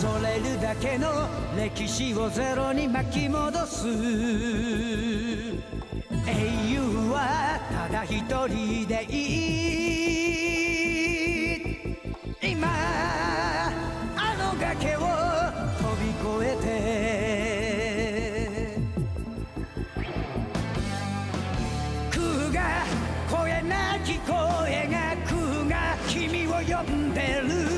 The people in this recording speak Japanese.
恐れるだけの歴史をゼロに巻き戻す。英雄はただ一人でいい。今あの崖を飛び越えて。空が声なき声が空が君を呼んでる。